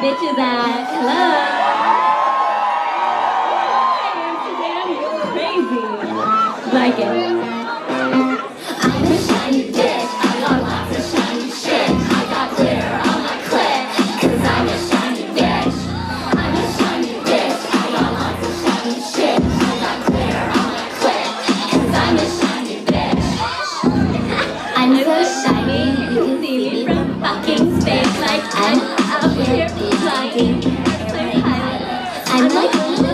bitches at? Hello? I am Suzanne, you're crazy. Like it. I'm like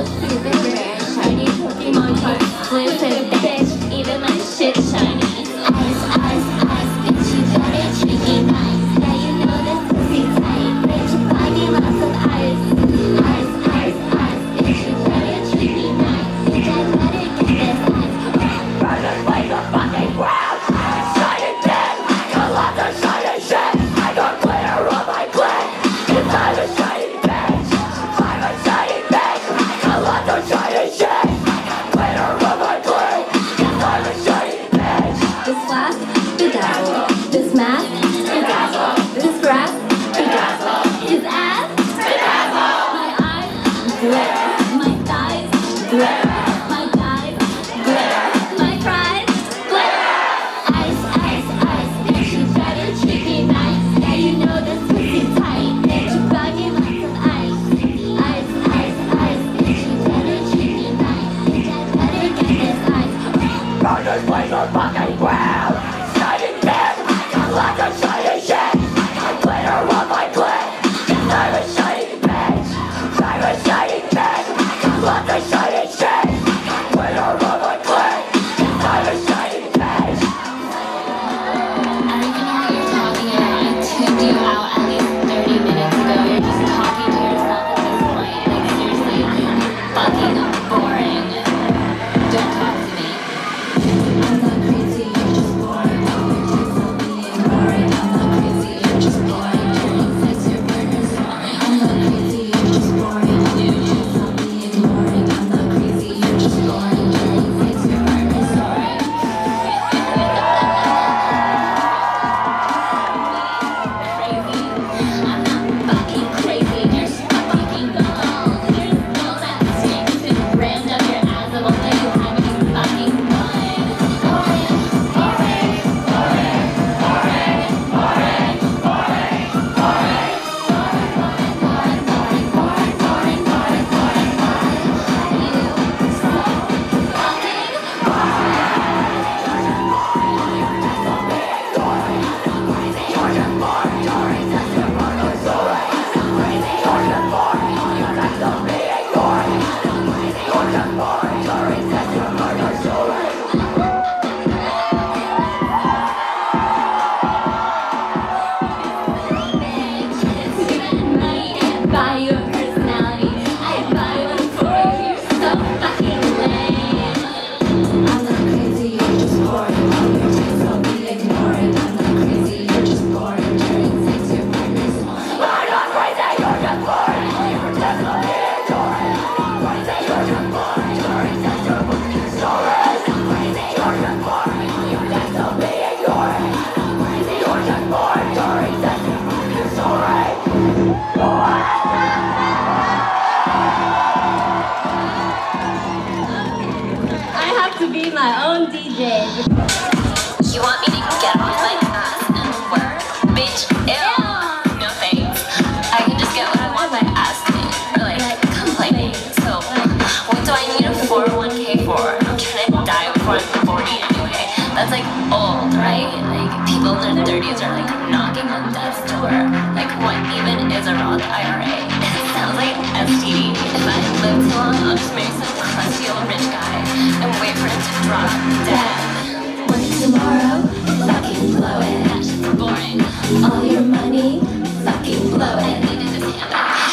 the dirties are like knocking on death's door. Like what even is a Roth IRA? It sounds like STD. If I live too long, I'll just marry some crusty old rich guy and wait for him to drop dead. When tomorrow, fucking blow it. Boring. All your money, fucking blow it.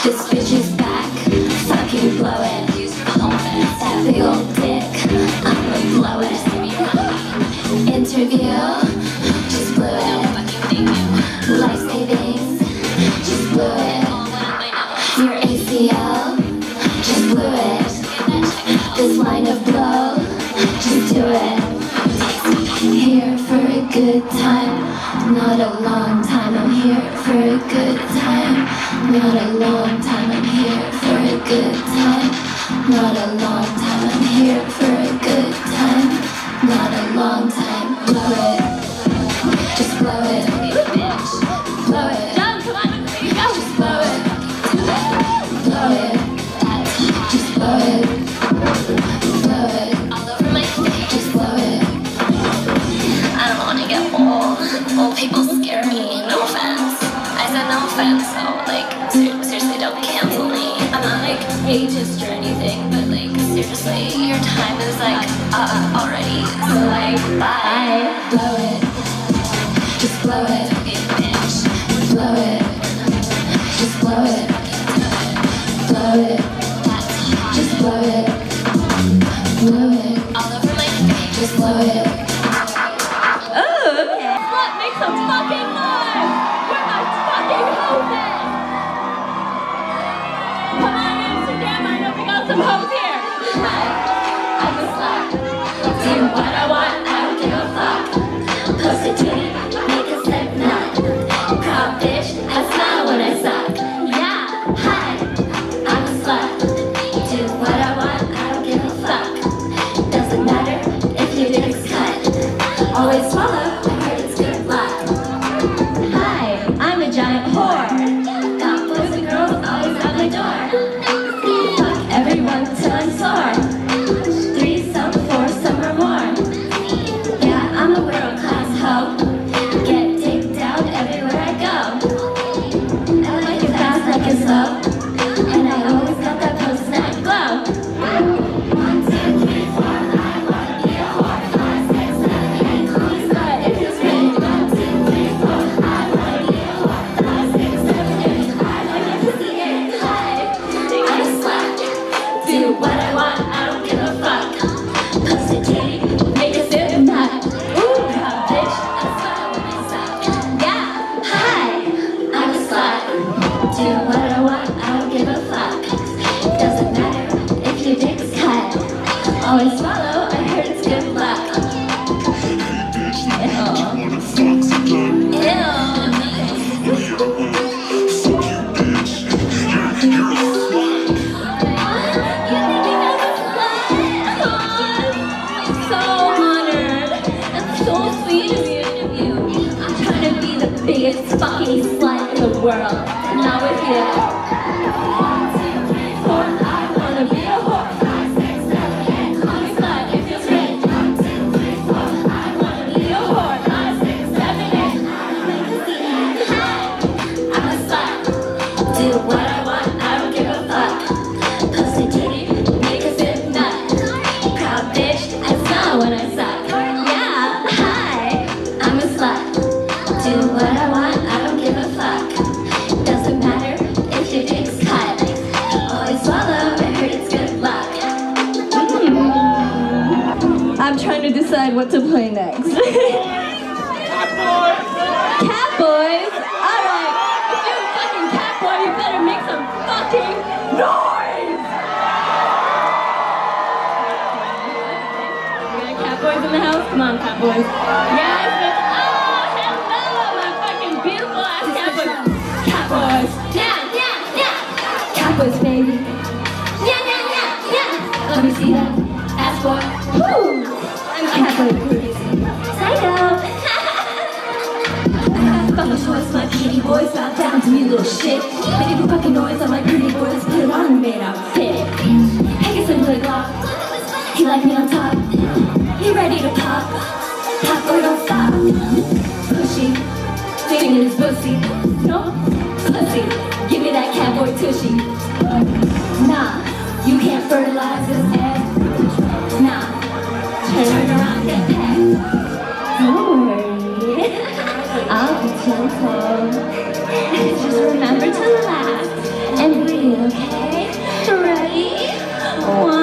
This bitch is is like up already. So like, bye. Blow it. Just blow it. Just blow it. Just blow it. Blow it. Just blow it. Blow it. All over my face. Just blow it. Thank you. biggest fucking slut in the world. Now we're here. what to play next. Cat boys! Cat boys? Alright, if you're a fucking cat boy, you better make some fucking noise! We got cat boys in the house? Come on, cat boys. Yes, that's oh, hello, my fucking beautiful ass cat boys. Cat boys. Yeah, yeah, yeah! Cat boys, baby. Side up. My boys, down to me, little shit. Noise my pretty put on fit. I guess I'm. He like me on top. He ready to pop. Pop or don't Digging in his pussy. No. Pussy. Give me that cowboy tushy. Nah, you can't fertilize this. Okay, ready? One.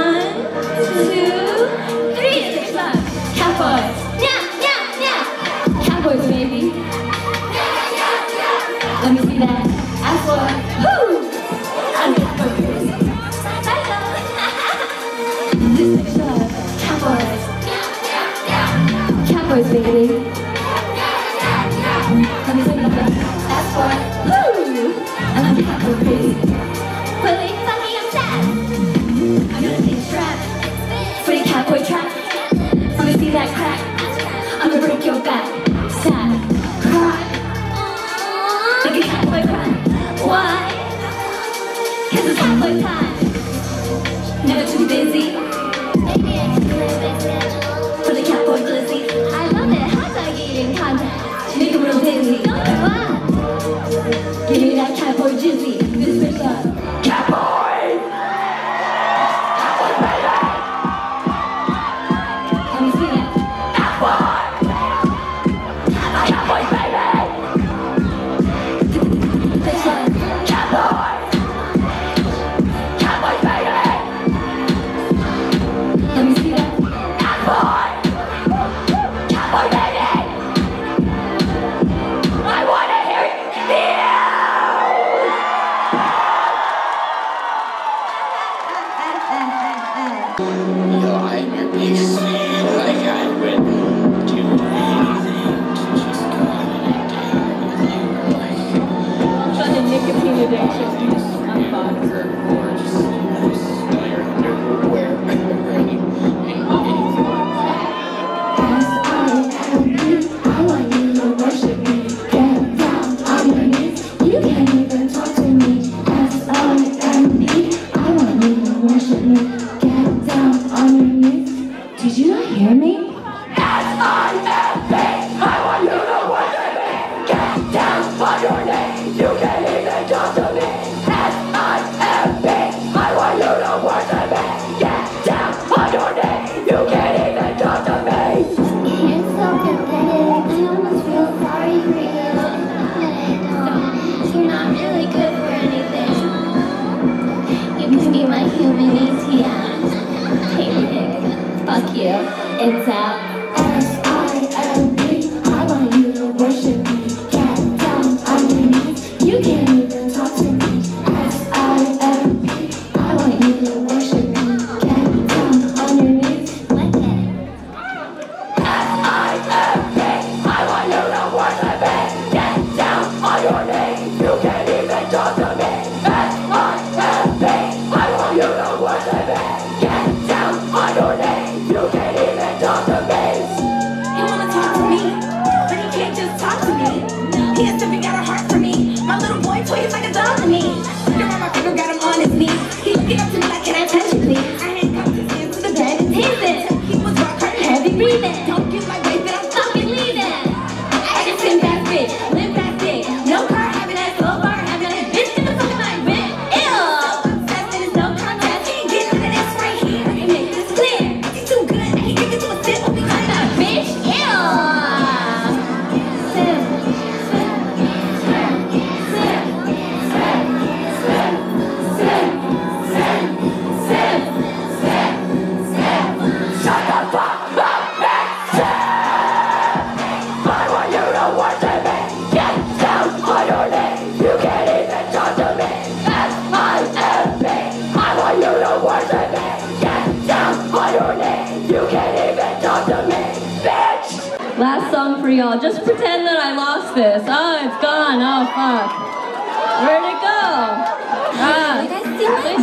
on your name. you can you. can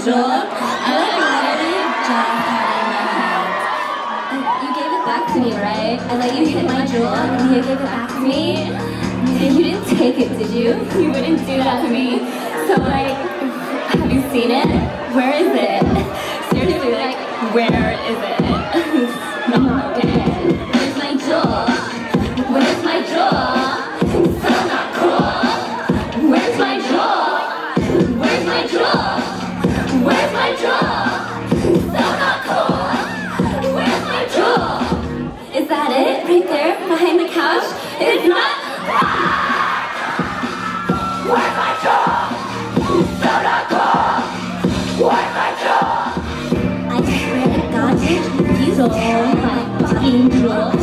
bonjour. I like literally just had in my. You gave it back to me, right? I let you hit my Juul and you gave it back to me. You didn't take it, did you? You wouldn't do that to me. So like, have you seen it? Where is it? Seriously, like, where is it? 有同款，听着。